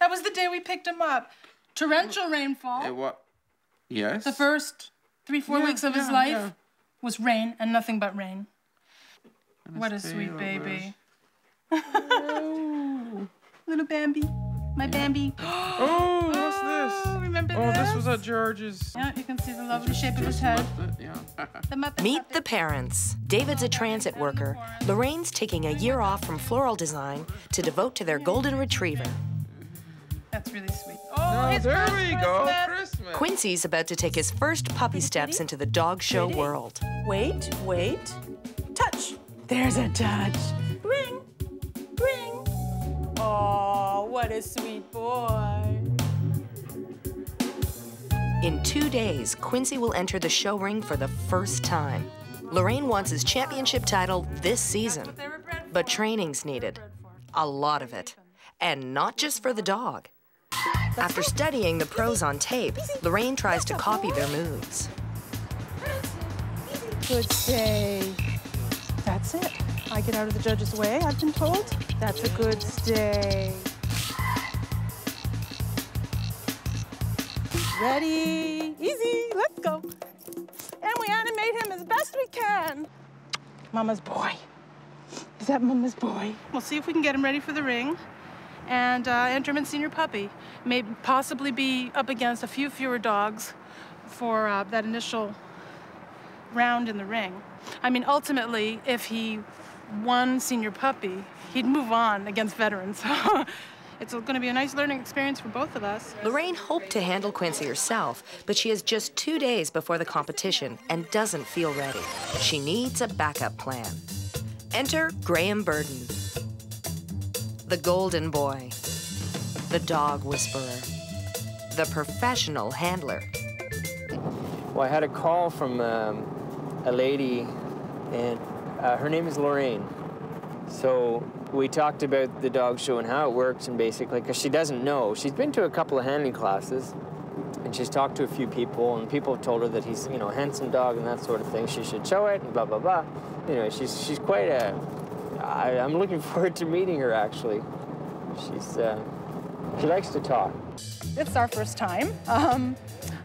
That was the day we picked him up. Torrential rainfall. It what? Yes. The first three, four Yeah, weeks of his life yeah. was rain and nothing but rain. And What a sweet baby. was- Little Bambi. My Bambi. Oh, what's Oh, this? remember Oh, this this? was at George's. Yeah, you can see the lovely shape of his head. Yeah. The Muppet Meet puppet. the parents. David's a transit worker. Lorraine's taking a year off from floral design to devote to their golden retriever. That's really sweet. Oh, his there first we go. Christmas. Christmas. Quincy's about to take his first puppy steps into the dog show Ready? world. Wait, wait. Touch. There's a touch. Ring. Ring. Oh, what a sweet boy. In two days, Quincy will enter the show ring for the first time. Lorraine wants his championship title this season, They were bred but training's needed. A lot of it. And not just for the dog. After studying the pros on tape, Lorraine tries to copy their moves. Good stay. That's it. I get out of the judge's way, I've been told. That's a good stay. Ready, easy, let's go. And we animate him as best we can. Mama's boy. Is that Mama's boy? We'll see if we can get him ready for the ring and uh, enter senior puppy. May possibly be up against a few fewer dogs for uh, that initial round in the ring. I mean, ultimately, if he won senior puppy, he'd move on against veterans. it's going to be a nice learning experience for both of us. Lorraine hoped to handle Quincy herself, but she has just two days before the competition and doesn't feel ready. She needs a backup plan. Enter Graham Burton, the golden boy, the dog whisperer, the professional handler. Well, I had a call from um, a lady, and uh, her name is Lorraine. So we talked about the dog show and how it works, and basically, because she doesn't know. She's been to a couple of handling classes, and she's talked to a few people, and people have told her that he's, you know, a handsome dog and that sort of thing. She should show it, and blah blah blah. You know, she's she's quite a. I, I'm looking forward to meeting her. Actually, she's uh, she likes to talk. It's our first time. Um,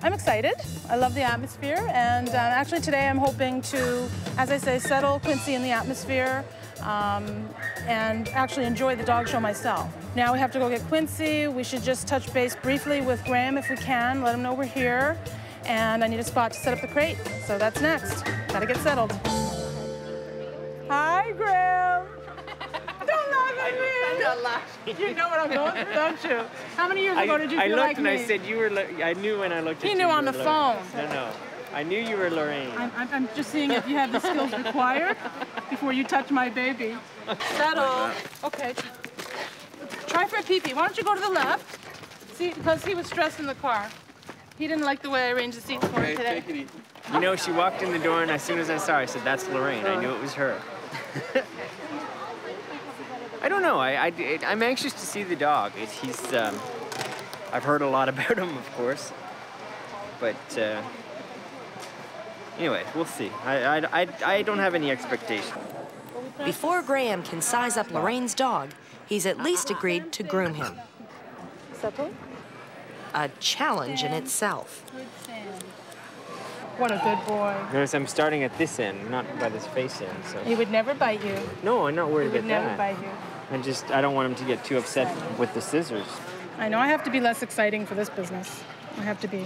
I'm excited. I love the atmosphere, and uh, actually today I'm hoping to, as I say, settle Quincy in the atmosphere um, and actually enjoy the dog show myself. Now we have to go get Quincy. We should just touch base briefly with Graham if we can, let him know we're here, and I need a spot to set up the crate. So that's next. Gotta get settled. Hi, Graham. Don't laugh at me. I'm not laughing. You know what I'm going through, don't you? How many years ago did you I feel looked like and me? I looked and I said you were. Lo- I knew when I looked at He you. knew you on the Lorraine. phone. No, no. I knew you were Lorraine. I'm, I'm, I'm just seeing if you have the skills required before you touch my baby. Settle. Okay. Try for a pee-pee. Why don't you go to the left? See, because he was stressed in the car. He didn't like the way I arranged the seats for him today. take it easy. You know, she walked in the door, and as soon as I saw her, I said, "That's Lorraine." I knew it was her. I don't know. I, I am anxious to see the dog. It, he's. Um, I've heard a lot about him, of course, but uh, anyway, we'll see. I, I, I, I don't have any expectations. Before Graham can size up Lorraine's dog, he's at least agreed to groom him. A challenge in itself. What a good boy. Notice I'm starting at this end, not by this face end. So He would never bite you. no, I'm not worried about that. He would never that. bite you. I just I don't want him to get too upset with the scissors. I know I have to be less exciting for this business. I have to be.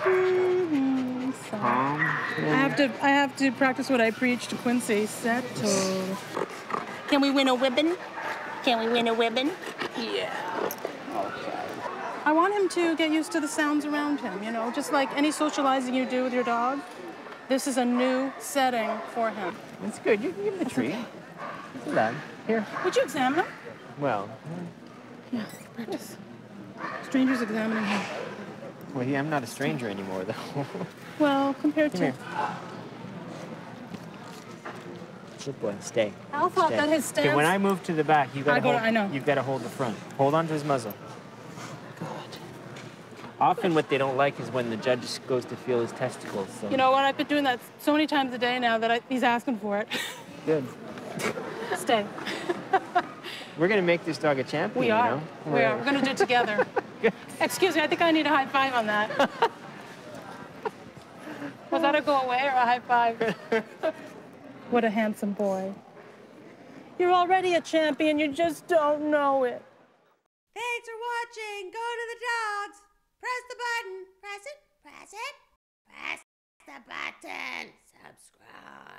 Mhm, so- Um, I have to. I have to practice what I preach to Quincy. Settle. Can we win a ribbon? Can we win a ribbon? Yeah. Okay. I want him to get used to the sounds around him. You know, just like any socializing you do with your dog. This is a new setting for him. It's good. You can give him a treat. It's bad. Here. Would you examine him? Well, Yeah. Practice. Strangers examining him. well, he, I'm not a stranger anymore, though. Well, compared Come to here. Good boy. Stay. Al thought Stay. that his Okay, when I move to the back, you gotta I go, hold. I know. You've got to hold the front. Hold on to his muzzle. Often, what they don't like is when the judge goes to feel his testicles. So. You know what? I've been doing that so many times a day now that I, he's asking for it. Good. Stay. We're gonna make this dog a champion. We you are. We are. We're going to do it together. Excuse me, I think I need a high five on that. Was that a go away or a high five? what a handsome boy. You're already a champion, you just don't know it. Thanks for watching. Go to the dogs. Press the button. Press it. Press it. Press the button. Subscribe.